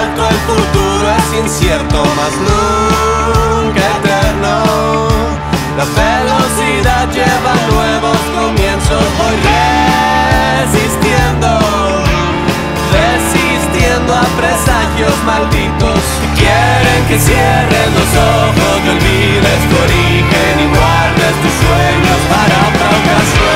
alto, el futuro es incierto, mas nunca eterno. La velocidad lleva nuevos comienzos, voy resistiendo, resistiendo a presagios malditos que quieren que cierren los ojos y olvides tu origen y guardes tus sueños para otra.